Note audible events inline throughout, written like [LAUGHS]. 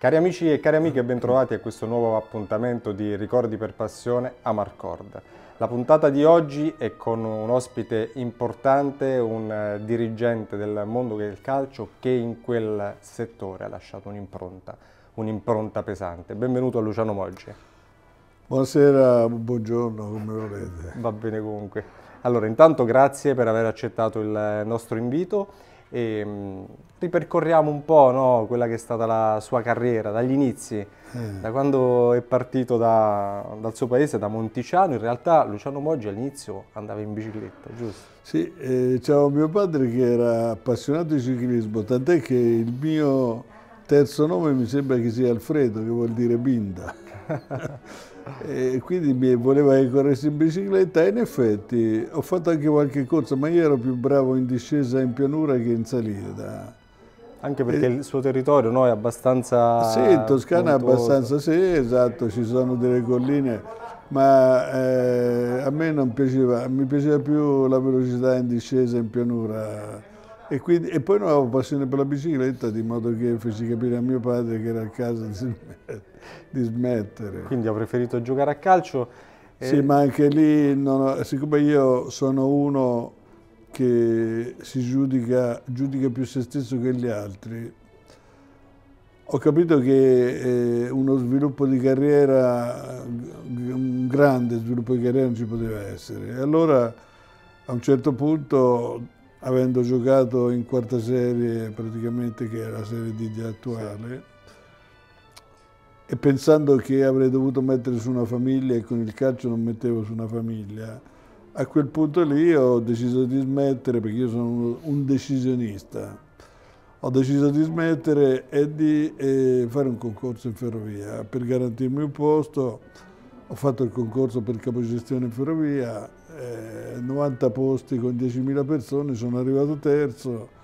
Cari amici e cari amiche, bentrovati a questo nuovo appuntamento di Ricordi per Passione a Marcord. La puntata di oggi è con un ospite importante, un eh, dirigente del mondo del calcio che in quel settore ha lasciato un'impronta, un'impronta pesante. Benvenuto a Luciano Moggi. Buonasera, buongiorno, come volete. Va bene comunque. Allora, intanto grazie per aver accettato il nostro invito e um, ripercorriamo un po' no, quella che è stata la sua carriera dagli inizi, eh. da quando è partito da, dal suo paese, da Monticiano. In realtà Luciano Moggi all'inizio andava in bicicletta, giusto? Sì, eh, c'era mio padre che era appassionato di ciclismo, tant'è che il mio terzo nome mi sembra che sia Alfredo, che vuol dire binda. [LAUGHS] e quindi mi voleva che corressi in bicicletta e in effetti ho fatto anche qualche corsa, ma io ero più bravo in discesa in pianura che in salita. Anche perché e... il suo territorio no, è abbastanza... Sì, in Toscana è abbastanza, sì, esatto, ci sono delle colline, ma eh, a me non piaceva, mi piaceva più la velocità in discesa in pianura. E, quindi, e, poi non avevo passione per la bicicletta, di modo che feci capire a mio padre che era il caso di, di smettere. Quindi ho preferito giocare a calcio. E... Sì, ma anche lì, ho, siccome io sono uno che si giudica, giudica più se stesso che gli altri, ho capito che eh, uno sviluppo di carriera, un grande sviluppo di carriera non ci poteva essere. E allora a un certo punto avendo giocato in quarta serie praticamente che è la serie D attuale e pensando che avrei dovuto mettere su una famiglia e con il calcio non mettevo su una famiglia, a quel punto lì ho deciso di smettere perché io sono un decisionista. Ho deciso di smettere e di eh, fare un concorso in ferrovia per garantirmi un posto. Ho fatto il concorso per capogestione ferrovia 90 eh, posti con 10.000 persone, sono arrivato terzo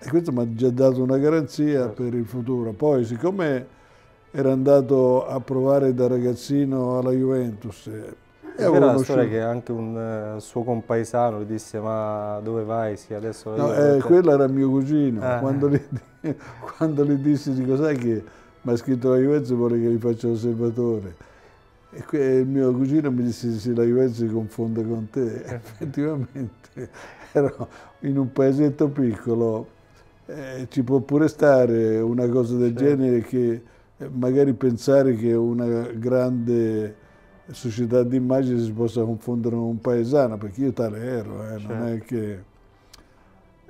e questo mi ha già dato una garanzia certo. per il futuro. Poi siccome era andato a provare da ragazzino alla Juventus, è vera la storia che anche un uh, suo compaesano gli disse ma dove vai? Sì, adesso no, eh, quello era mio cugino. Ah. Quando, gli, [LAUGHS] quando gli dissi di cos'è che mi ha scritto la Juventus vuole che gli faccia l'osservatore. E il mio cugino mi disse se la Juventus si confonde con te. [LAUGHS] Effettivamente ero in un paesetto piccolo, eh, ci può pure stare una cosa del certo. genere che eh, magari pensare che una grande società d'immagine si possa confondere con un paesano, perché io tale ero, eh, certo. non è che...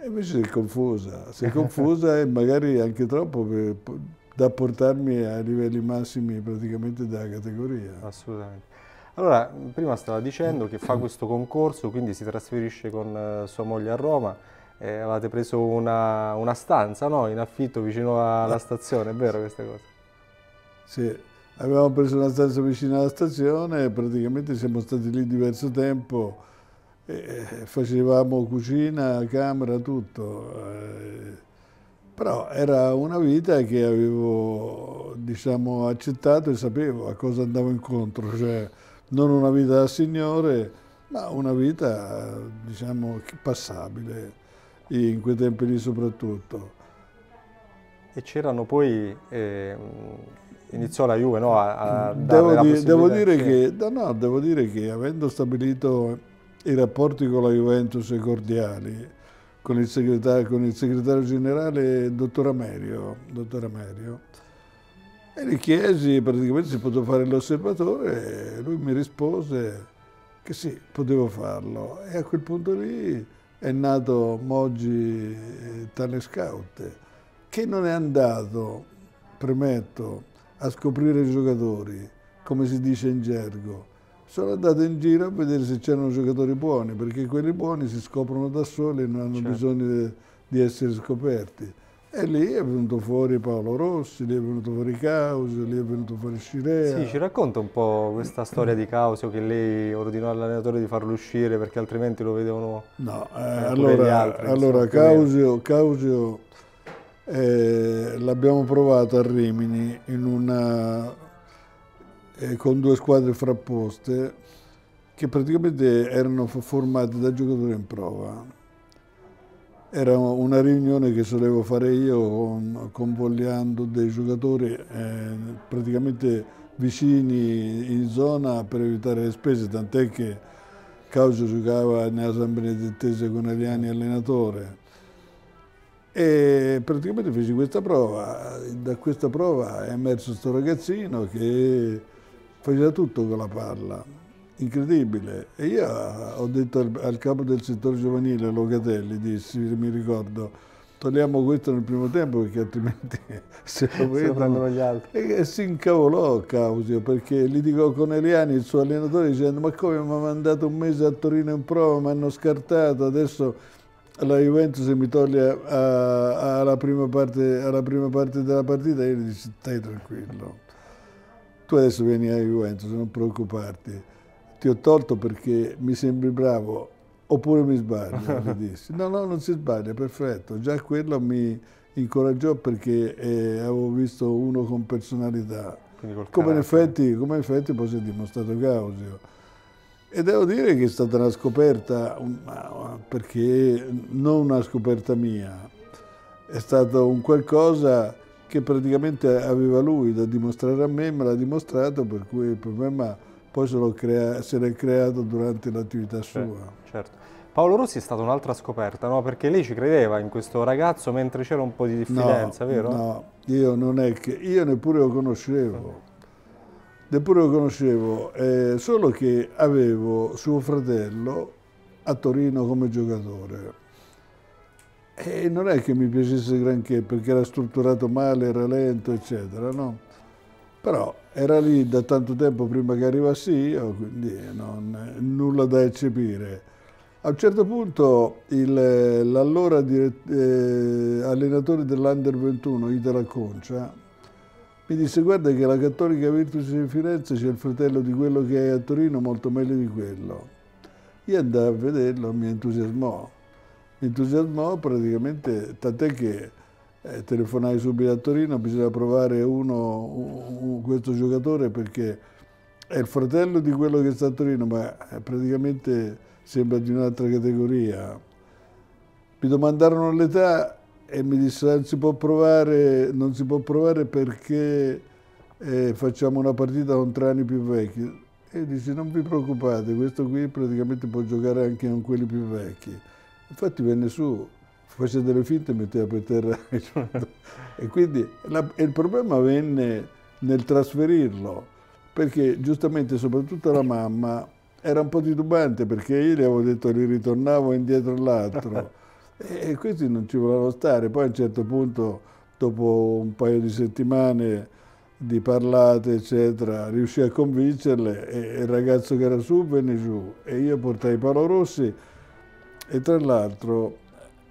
E invece si è confusa, si è [LAUGHS] confusa e magari anche troppo per, da portarmi ai livelli massimi praticamente della categoria. Assolutamente. Allora, prima stava dicendo che fa questo concorso, quindi si trasferisce con uh, sua moglie a Roma, eh, avete preso una, una stanza no? in affitto vicino alla [LAUGHS] stazione, è vero queste cose? Sì, avevamo preso una stanza vicino alla stazione praticamente siamo stati lì diverso tempo, e facevamo cucina, camera, tutto. Eh, però era una vita che avevo diciamo, accettato e sapevo a cosa andavo incontro, cioè non una vita da signore, ma una vita diciamo, passabile, in quei tempi lì soprattutto. E c'erano poi, eh, iniziò la Juve no, a, a devo, di, devo, dire che, no, devo dire che avendo stabilito i rapporti con la Juventus cordiali, con il segretario, con il segretario generale, dottor Amerio, dottor Amerio, e gli chiesi praticamente se potevo fare l'osservatore e lui mi rispose che sì, potevo farlo. E a quel punto lì è nato Moggi Tale Scout, che non è andato, premetto, a scoprire i giocatori, come si dice in gergo, sono andato in giro a vedere se c'erano giocatori buoni, perché quelli buoni si scoprono da soli e non hanno certo. bisogno di, essere scoperti. E lì è venuto fuori Paolo Rossi, lì è venuto fuori Causio, lì è venuto fuori Scirea. Sì, ci racconta un po' questa storia di Causio che lei ordinò all'allenatore di farlo uscire perché altrimenti lo vedevano No, eh, allora, altri, allora Causio, Causio eh, l'abbiamo provato a Rimini in una eh, con due squadre frapposte che praticamente erano formate da giocatori in prova. era una riunione che solevo fare io con, convogliando dei giocatori eh, praticamente vicini in zona per evitare le spese, tant'è che Causio giocava nella San Benedettese con Eliani allenatore. E praticamente feci questa prova, da questa prova è emerso questo ragazzino che faceva tutto con la palla, incredibile. E io ho detto al, al capo del settore giovanile, Locatelli, dissi, mi ricordo, togliamo questo nel primo tempo perché altrimenti [LAUGHS] [LAUGHS] se lo, vedono, gli altri. E, e si incavolò Causio perché gli dico con Eliani, il suo allenatore, dicendo ma come mi ha mandato un mese a Torino in prova, mi hanno scartato, adesso la Juventus mi toglie alla prima, parte, alla prima parte della partita, io gli dissi stai tranquillo, tu adesso vieni a Juventus, non preoccuparti, ti ho tolto perché mi sembri bravo Oppure mi sbaglio, [LAUGHS] mi dissi. No, no, non si sbaglia, perfetto. Già quello mi incoraggiò perché eh, avevo visto uno con personalità. Come in, effetti, come in, effetti, poi si è dimostrato Gausio. E devo dire che è stata una scoperta, perché non una scoperta mia, è stato un qualcosa che praticamente aveva lui da dimostrare a me, me l'ha dimostrato, per cui il problema poi se, crea, se l'è creato durante l'attività sua. Certo. Paolo Rossi è stata un'altra scoperta, no? Perché lei ci credeva in questo ragazzo mentre c'era un po' di diffidenza, no, vero? No, io non è che... Io neppure lo conoscevo. Neppure lo conoscevo, eh, solo che avevo suo fratello a Torino come giocatore. E non è che mi piacesse granché perché era strutturato male, era lento, eccetera, no? Però era lì da tanto tempo prima che arrivassi io, quindi non, nulla da eccepire. A un certo punto l'allora eh, allenatore dell'Under 21, Ita Concia, mi disse guarda che la Cattolica Virtus di Firenze c'è il fratello di quello che hai a Torino molto meglio di quello. Io andai a vederlo, mi entusiasmò. Entusiasmò praticamente, tant'è che eh, telefonai subito a Torino, bisogna provare uno, un, questo giocatore perché è il fratello di quello che sta a Torino, ma praticamente sembra di un'altra categoria. Mi domandarono l'età e mi dissero non si può provare, non si può provare perché eh, facciamo una partita con tre anni più vecchi. E dici non vi preoccupate, questo qui praticamente può giocare anche con quelli più vecchi. Infatti venne su, faceva delle finte e metteva per terra. [LAUGHS] e quindi la, il problema venne nel trasferirlo, perché giustamente soprattutto la mamma era un po' titubante perché io gli avevo detto li ritornavo indietro l'altro [LAUGHS] e questi non ci volevano stare. Poi a un certo punto, dopo un paio di settimane di parlate, eccetera, riuscì a convincerle e il ragazzo che era su venne giù e io portai Paolo Rossi e tra l'altro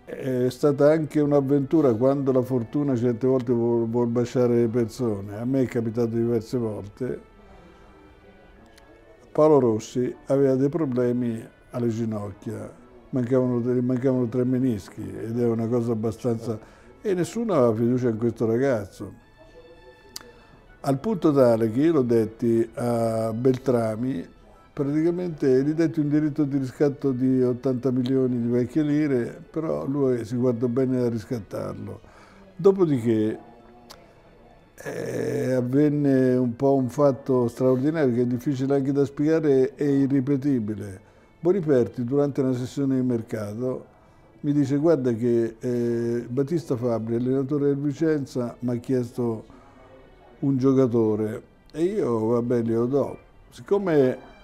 è stata anche un'avventura quando la fortuna certe volte vuol, vuol baciare le persone. A me è capitato diverse volte Paolo Rossi aveva dei problemi alle ginocchia, mancavano, mancavano tre menischi ed era una cosa abbastanza... e nessuno aveva fiducia in questo ragazzo. Al punto tale che io lo detti a Beltrami, praticamente gli detti un diritto di riscatto di 80 milioni di vecchie lire, però lui si guardò bene da riscattarlo. Dopodiché eh, avvenne un po' un fatto straordinario che è difficile anche da spiegare e irripetibile. Boniperti durante una sessione di mercato mi dice guarda che eh, Battista Fabri, allenatore del Vicenza, mi ha chiesto un giocatore e io vabbè glielo do. Siccome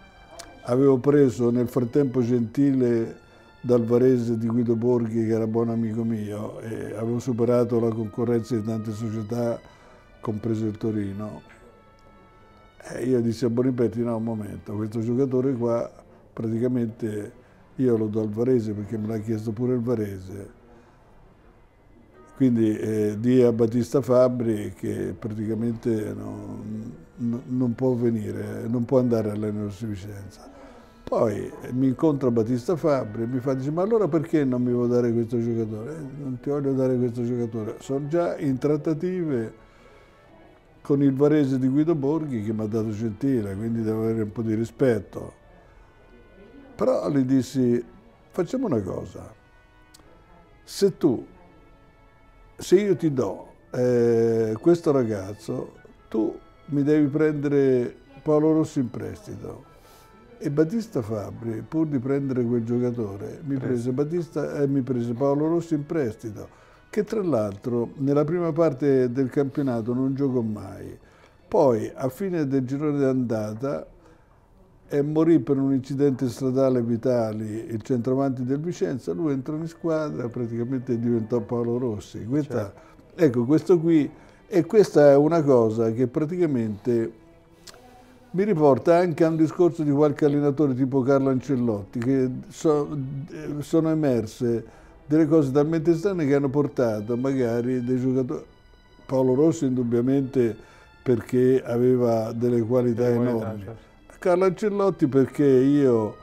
avevo preso nel frattempo Gentile dal Varese di Guido Borghi che era buon amico mio e avevo superato la concorrenza di tante società compreso il Torino. E io dissi a Bonipetti, no, un momento, questo giocatore qua praticamente io lo do al Varese perché me l'ha chiesto pure il Varese. Quindi eh, di a Battista Fabri che praticamente non, non può venire, non può andare Vicenza. Poi eh, mi incontra Battista Fabri e mi fa, dice, ma allora perché non mi vuoi dare questo giocatore? Eh, non ti voglio dare questo giocatore. Sono già in trattative con il Varese di Guido Borghi che mi ha dato gentile, quindi devo avere un po' di rispetto. Però gli dissi, facciamo una cosa, se tu, se io ti do eh, questo ragazzo, tu mi devi prendere Paolo Rossi in prestito. E Battista Fabri, pur di prendere quel giocatore, mi prese, Battista, eh, mi prese Paolo Rossi in prestito, che tra l'altro nella prima parte del campionato non giocò mai. Poi, a fine del girone d'andata, e morì per un incidente stradale Vitali, il centravanti del Vicenza, lui entrò in squadra, praticamente diventò Paolo Rossi. Questa, certo. Ecco, questo qui, e questa è una cosa che praticamente mi riporta anche a un discorso di qualche allenatore tipo Carlo Ancellotti, che so, sono emerse delle cose talmente strane che hanno portato magari dei giocatori... Paolo Rossi indubbiamente perché aveva delle qualità delle enormi. Qualità, certo. Carlo Ancellotti perché io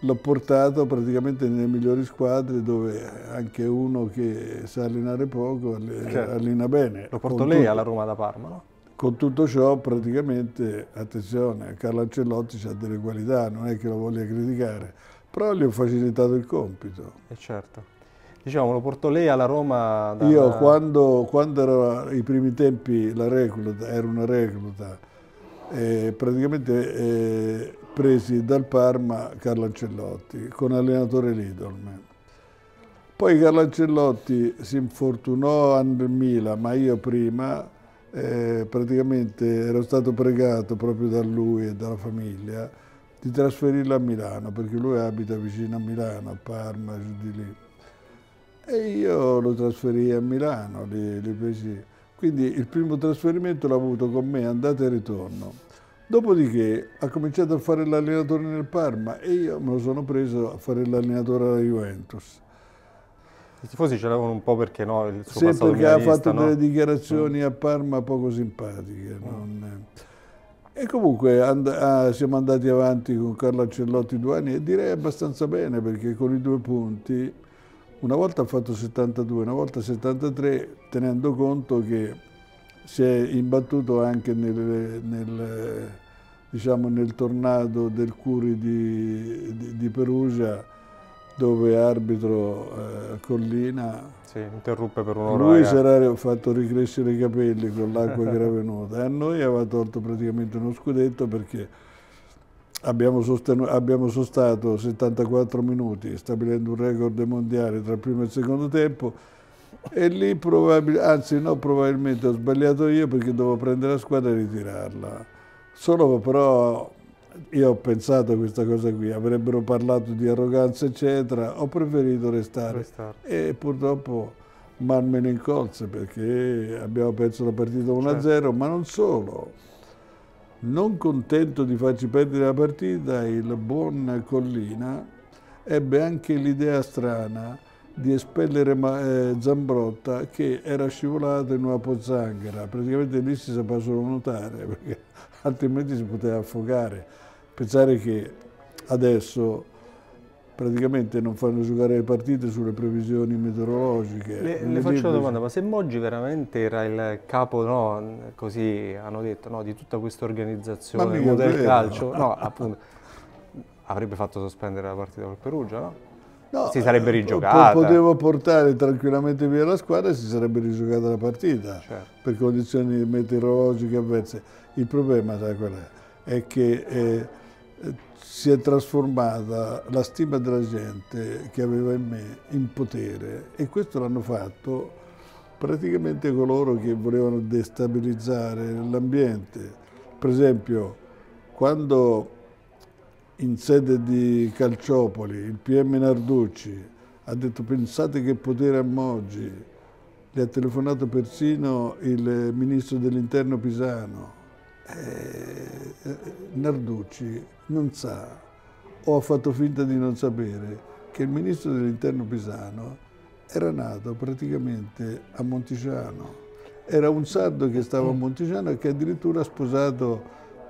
l'ho portato praticamente nelle migliori squadre dove anche uno che sa allenare poco certo. allena bene. Lo porto lei tutto. alla Roma da Parma, no? Con tutto ciò, praticamente, attenzione, Carlo Ancellotti ha delle qualità, non è che lo voglia criticare, però gli ho facilitato il compito. E certo. Diciamo, lo portò lei alla Roma? Da... Io quando, quando ero i primi tempi la recluta, ero una recluta, eh, praticamente eh, presi dal Parma Carlo Ancellotti con allenatore Lidolman. Poi Carlo Ancellotti si infortunò nel Milan, ma io prima eh, praticamente ero stato pregato proprio da lui e dalla famiglia di trasferirlo a Milano, perché lui abita vicino a Milano, a Parma, giù di lì. E io lo trasferì a Milano, li, li presi. Quindi il primo trasferimento l'ho avuto con me, andata e ritorno. Dopodiché ha cominciato a fare l'allenatore nel Parma e io me lo sono preso a fare l'allenatore alla Juventus. I tifosi ce l'avevano un po' perché no, il suo sì, perché ha fatto no? delle dichiarazioni a Parma poco simpatiche. Non... E comunque and ah, siamo andati avanti con Carlo Ancellotti due anni e direi abbastanza bene perché con i due punti una volta ha fatto 72, una volta 73, tenendo conto che si è imbattuto anche nel, nel, diciamo, nel tornado del Curi di, di, di Perugia dove arbitro eh, Collina sì, interruppe per un'ora. Lui si era fatto ricrescere i capelli con l'acqua [LAUGHS] che era venuta e a noi aveva tolto praticamente uno scudetto perché abbiamo, abbiamo sostato 74 minuti stabilendo un record mondiale tra il primo e il secondo tempo e lì probabilmente, anzi no probabilmente ho sbagliato io perché dovevo prendere la squadra e ritirarla. Solo però io ho pensato a questa cosa qui, avrebbero parlato di arroganza eccetera, ho preferito restare, restare. e purtroppo mal me ne incolse perché abbiamo perso la partita 1-0, certo. ma non solo. Non contento di farci perdere la partita, il buon Collina ebbe anche l'idea strana di espellere eh, Zambrotta che era scivolato in una pozzanghera, praticamente lì si sapeva solo nuotare perché [LAUGHS] altrimenti si poteva affogare. Pensare che adesso praticamente non fanno giocare le partite sulle previsioni meteorologiche. Le, le faccio una domanda, ma se Moggi veramente era il capo, no, così hanno detto, no, di tutta questa organizzazione, del calcio, no, appunto, avrebbe fatto sospendere la partita col Perugia, no? No, si sarebbe eh, rigiocata. Potevo portare tranquillamente via la squadra e si sarebbe rigiocata la partita certo. per condizioni meteorologiche avverse. Il problema, sai qual è? È che eh, si è trasformata la stima della gente che aveva in me in potere e questo l'hanno fatto praticamente coloro che volevano destabilizzare l'ambiente. Per esempio, quando in sede di Calciopoli il PM Narducci ha detto pensate che potere a Moggi, le ha telefonato persino il ministro dell'interno Pisano, eh, Narducci non sa o ha fatto finta di non sapere che il ministro dell'interno Pisano era nato praticamente a Monticiano. Era un sardo che stava a Monticiano e che addirittura ha sposato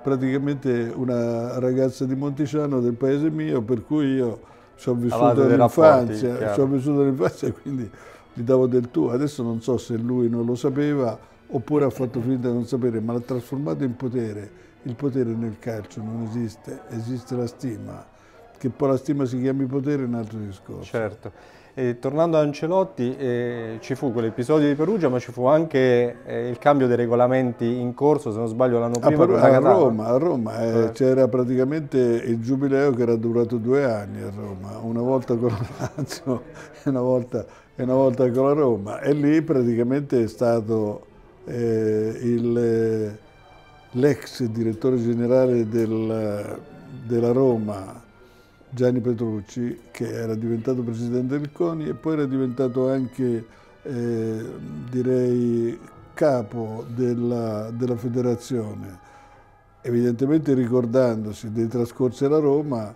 praticamente una ragazza di Monticiano del paese mio, per cui io ci ho vissuto l'infanzia, ci ho vissuto l'infanzia, [LAUGHS] quindi gli davo del tuo. Adesso non so se lui non lo sapeva oppure ha fatto finta di non sapere, ma l'ha trasformato in potere. Il potere nel calcio non esiste, esiste la stima. Che poi la stima si chiami potere è un altro discorso. Certo. E, tornando a Ancelotti, eh, ci fu quell'episodio di Perugia, ma ci fu anche eh, il cambio dei regolamenti in corso, se non sbaglio l'anno prima. A, a Roma, a Roma eh, eh. c'era praticamente il giubileo che era durato due anni a Roma, una volta con la Lazio e una volta, e una volta con la Roma. E lì praticamente è stato eh, l'ex direttore generale del, della Roma, Gianni Petrucci, che era diventato presidente del CONI e poi era diventato anche, eh, direi, capo della, della, federazione. Evidentemente ricordandosi dei trascorsi alla Roma,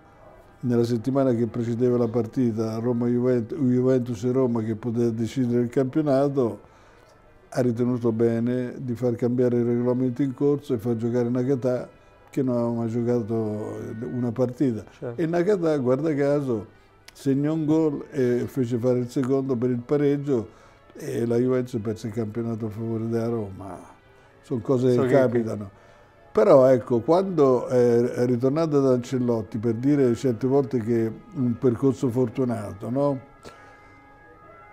nella settimana che precedeva la partita Roma-Juventus Juventus e Roma che poteva decidere il campionato, ha ritenuto bene di far cambiare il regolamento in corso e far giocare Nakata che non aveva mai giocato una partita. Certo. E Nakata, guarda caso, segnò un gol e fece fare il secondo per il pareggio e la Juventus perse il campionato a favore della Roma. Sono cose so che capitano. Che... Però ecco, quando è ritornato ad Ancellotti per dire certe volte che un percorso fortunato, no?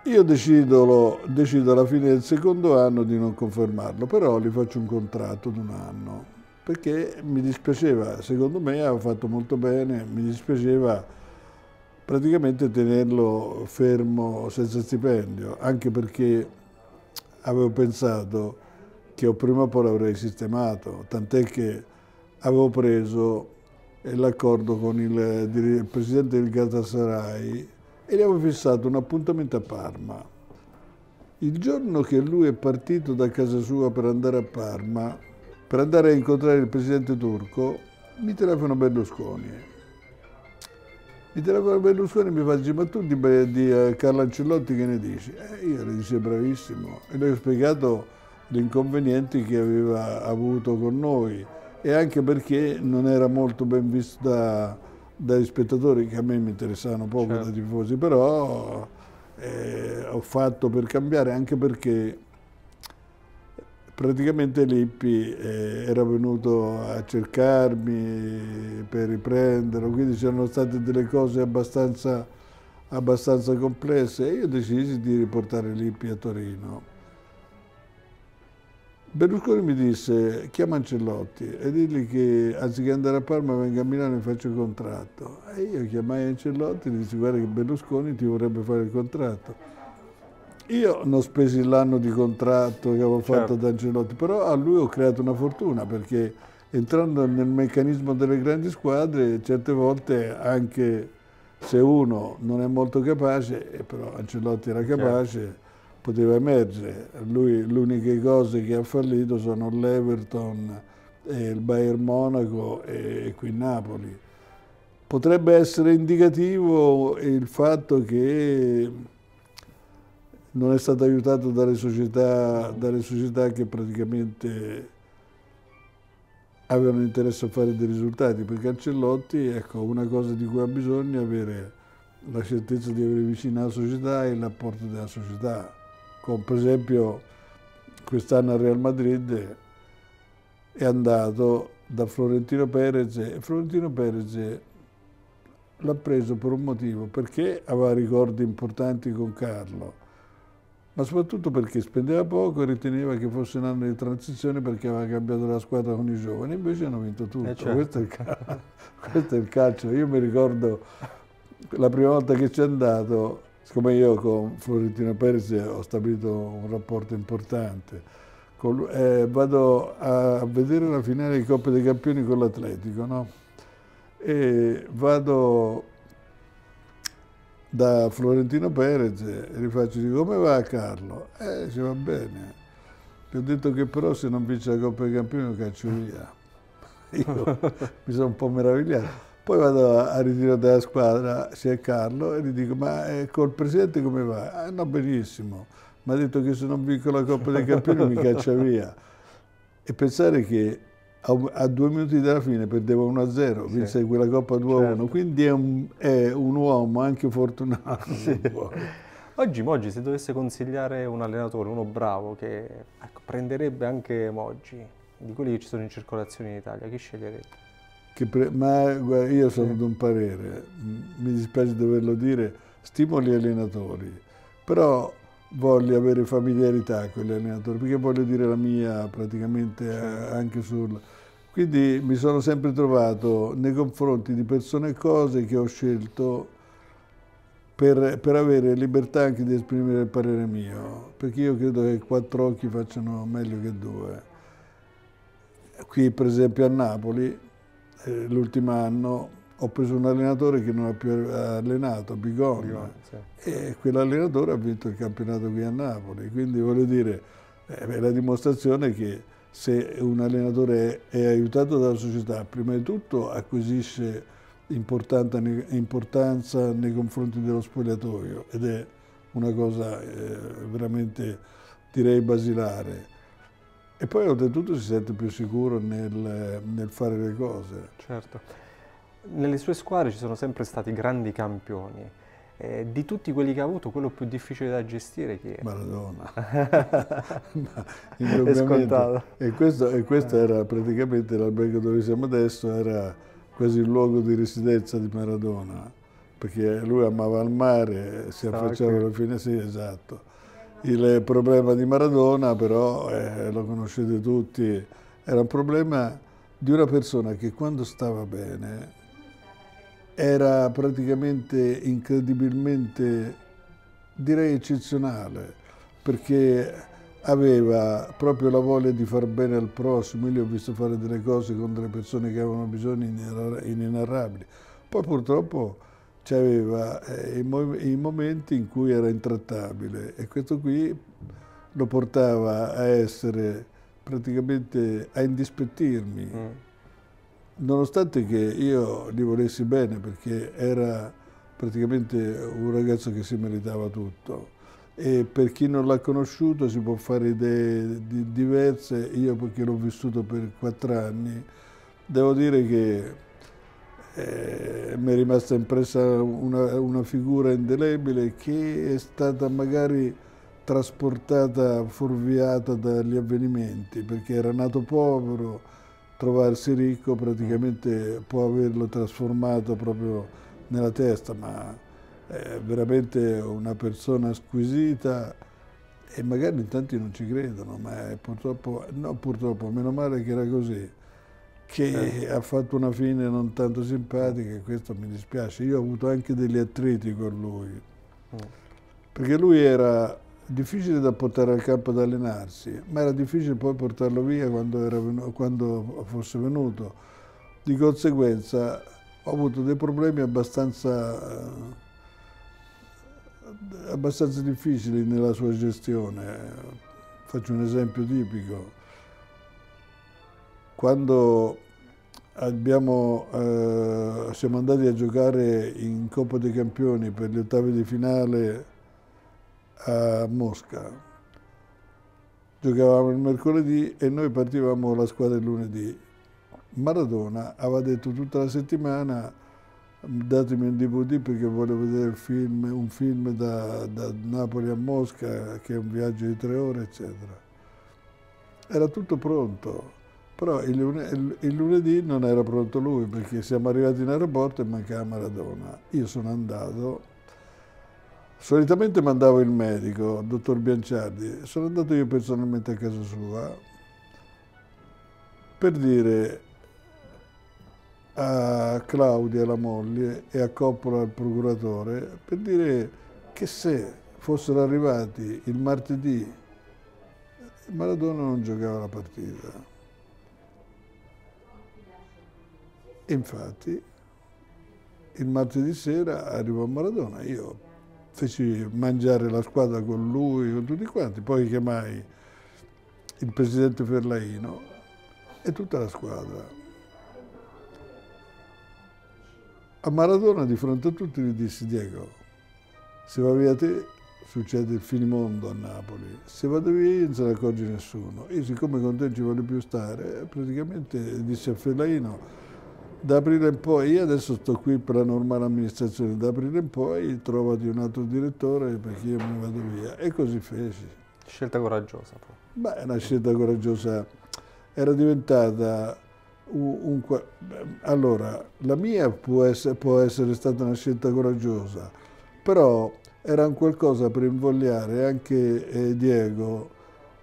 Io decido, decido alla fine del secondo anno di non confermarlo, però gli faccio un contratto di un anno, perché mi dispiaceva, secondo me aveva fatto molto bene, mi dispiaceva praticamente tenerlo fermo senza stipendio, anche perché avevo pensato che prima o poi l'avrei sistemato, tant'è che avevo preso l'accordo con il, il presidente del Galatasaray e gli avevo fissato un appuntamento a Parma. Il giorno che lui è partito da casa sua per andare a Parma, per andare a incontrare il presidente turco, mi telefona Berlusconi. Mi telefona Berlusconi e mi fa, dice, ma tu di, di Carlo Ancellotti che ne dici? Eh, io le dice bravissimo e le ho spiegato gli inconvenienti che aveva avuto con noi e anche perché non era molto ben visto da, dagli spettatori che a me mi interessavano poco certo. da tifosi, però eh, ho fatto per cambiare anche perché praticamente Lippi eh, era venuto a cercarmi per riprenderlo, quindi c'erano state delle cose abbastanza, abbastanza complesse e io decisi di riportare Lippi a Torino. Berlusconi mi disse chiama Ancellotti e digli che anziché andare a Parma venga a Milano e faccio il contratto. E io chiamai Ancellotti e gli dissi guarda che Berlusconi ti vorrebbe fare il contratto. Io non spesi l'anno di contratto che avevo fatto certo. da Ancellotti, però a lui ho creato una fortuna perché entrando nel meccanismo delle grandi squadre certe volte anche se uno non è molto capace, però Ancelotti era capace, certo poteva emergere. Lui le cose che ha fallito sono l'Everton, il Bayern Monaco e qui Napoli. Potrebbe essere indicativo il fatto che non è stato aiutato dalle società, dalle società che praticamente avevano interesse a fare dei risultati. Per Cancellotti, ecco, una cosa di cui ha bisogno è avere la certezza di avere vicino la società e l'apporto della società con per esempio quest'anno al Real Madrid è andato da Florentino Perez e Florentino Perez l'ha preso per un motivo, perché aveva ricordi importanti con Carlo, ma soprattutto perché spendeva poco e riteneva che fosse un anno di transizione perché aveva cambiato la squadra con i giovani, invece hanno vinto tutto. Eh certo. questo, è [LAUGHS] questo, è il calcio. Io mi ricordo la prima volta che ci è andato, siccome io con Florentino Perez ho stabilito un rapporto importante, con, eh, vado a vedere la finale di Coppa dei Campioni con l'Atletico, no? E vado da Florentino Perez e gli faccio, dico, come va Carlo? Eh, ci va bene. Gli ho detto che però se non vince la Coppa dei Campioni lo caccio via. [LAUGHS] Io mi sono un po' meravigliato. Poi vado a ritiro della squadra, c'è Carlo, e gli dico, ma eh, col presidente come va? Ah, no, benissimo. Mi ha detto che se non vinco la Coppa dei Campioni mi caccia via. E pensare che a, due minuti dalla fine perdeva 1-0, vinse sì. quella Coppa 2-1, certo. quindi è un, è un, uomo anche fortunato. [LAUGHS] Sì. Oggi Moggi, se dovesse consigliare un allenatore, uno bravo, che ecco, prenderebbe anche Moggi, di quelli che ci sono in circolazione in Italia, chi sceglierete? Ma guarda, io sono di un parere, mi dispiace doverlo dire, stimoli gli allenatori, però voglio avere familiarità con gli allenatori, perché voglio dire la mia praticamente certo. anche sul... Quindi mi sono sempre trovato nei confronti di persone e cose che ho scelto per, per, avere libertà anche di esprimere il parere mio, perché io credo che quattro occhi facciano meglio che due. Qui per esempio a Napoli, eh, l'ultimo anno, ho preso un allenatore che non ha più allenato, Bigon sì. e quell'allenatore ha vinto il campionato qui a Napoli, quindi voglio dire, eh, è la dimostrazione che se un allenatore è, è aiutato dalla società, prima di tutto acquisisce importanza nei confronti dello spogliatoio ed è una cosa eh, veramente direi basilare. E poi oltretutto si sente più sicuro nel, nel fare le cose. Certo nelle sue squadre ci sono sempre stati grandi campioni. Eh, di tutti quelli che ha avuto, quello più difficile da gestire chi è? Maradona. [LAUGHS] è scontato. E questo, e questo era praticamente l'albergo dove siamo adesso, era quasi il luogo di residenza di Maradona, perché lui amava il mare, si affacciava alla fine, sì, esatto. Il problema di Maradona, però, eh, lo conoscete tutti, era un problema di una persona che quando stava bene era praticamente incredibilmente, direi eccezionale, perché aveva proprio la voglia di far bene al prossimo, io gli ho visto fare delle cose con delle persone che avevano bisogni inenarrabili. Poi purtroppo aveva eh, i momenti in cui era intrattabile e questo qui lo portava a essere praticamente a indispettirmi. Mm. Nonostante che io gli volessi bene perché era praticamente un ragazzo che si meritava tutto. E per chi non l'ha conosciuto si può fare idee diverse, io perché l'ho vissuto per quattro anni, devo dire che eh, mi è rimasta impressa una, una figura indelebile che è stata magari trasportata, fuorviata dagli avvenimenti, perché era nato povero, trovarsi ricco praticamente può averlo trasformato proprio nella testa, ma è veramente una persona squisita e magari in tanti non ci credono, ma purtroppo, no purtroppo, meno male che era così, che eh. ha fatto una fine non tanto simpatica e questo mi dispiace. Io ho avuto anche degli attriti con lui, mm. perché lui era difficile da portare al campo ad allenarsi, ma era difficile poi portarlo via quando, venuto, quando fosse venuto. Di conseguenza ho avuto dei problemi abbastanza, eh, abbastanza difficili nella sua gestione. Faccio un esempio tipico. Quando abbiamo, eh, siamo andati a giocare in Coppa dei Campioni per gli ottavi di finale a Mosca. Giocavamo il mercoledì e noi partivamo la squadra il lunedì. Maradona aveva detto tutta la settimana datemi un DVD perché volevo vedere film, un film da, da, Napoli a Mosca che è un viaggio di tre ore eccetera. Era tutto pronto, però il lunedì, il lunedì non era pronto lui perché siamo arrivati in aeroporto e mancava Maradona. Io sono andato Solitamente mandavo il medico, il dottor Bianciardi, sono andato io personalmente a casa sua per dire a Claudia, la moglie, e a Coppola, il procuratore, per dire che se fossero arrivati il martedì, Maradona non giocava la partita. Infatti, il martedì sera arrivò Maradona, io feci mangiare la squadra con lui, con tutti quanti, poi chiamai il presidente Ferlaino e tutta la squadra. A Maradona di fronte a tutti gli dissi Diego, se va via te succede il finimondo a Napoli, se vado via io non se ne accorge nessuno. Io siccome con te non ci voglio più stare, praticamente dissi a Ferlaino da aprile in poi, io adesso sto qui per la normale amministrazione, da aprile in poi trovati un altro direttore perché io me ne vado via. E così feci. Scelta coraggiosa. Poi. Beh, una scelta coraggiosa. Era diventata un, un, allora, la mia può essere, può essere stata una scelta coraggiosa, però era un qualcosa per invogliare anche eh, Diego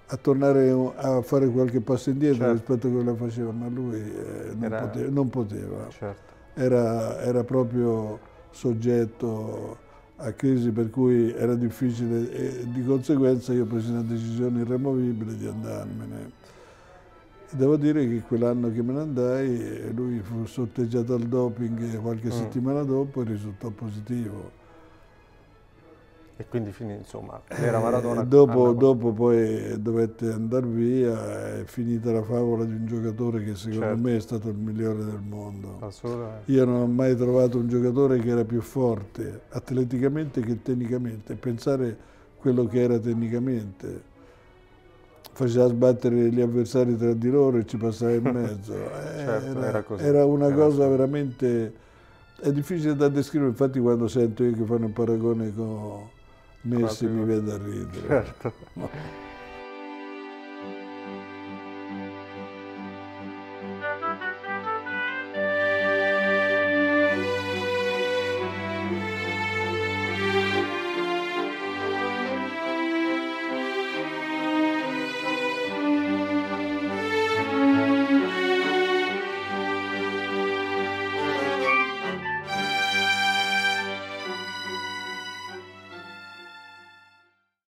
a tornare a fare qualche passo indietro certo. rispetto a quello che faceva, ma lui eh, non, era... poteva. Non poteva. Certo. Era, era, proprio soggetto a crisi per cui era difficile e di conseguenza io ho preso una decisione irremovibile di andarmene. Devo dire che quell'anno che me ne andai lui fu sorteggiato al doping qualche mm. settimana dopo e risultò positivo. E quindi finì, insomma, l'era Maradona. Eh, dopo, dopo, poi dovette andare via, è finita la favola di un giocatore che secondo certo. me è stato il migliore del mondo. Assolutamente. Io non ho mai trovato un giocatore che era più forte atleticamente che tecnicamente. Pensare quello che era tecnicamente. Faceva sbattere gli avversari tra di loro e ci passava in [LAUGHS] mezzo. certo, era, era, era, una era cosa così. veramente... È difficile da descrivere, infatti quando sento io che fanno un paragone con Messi mi vede a ridere. Certo.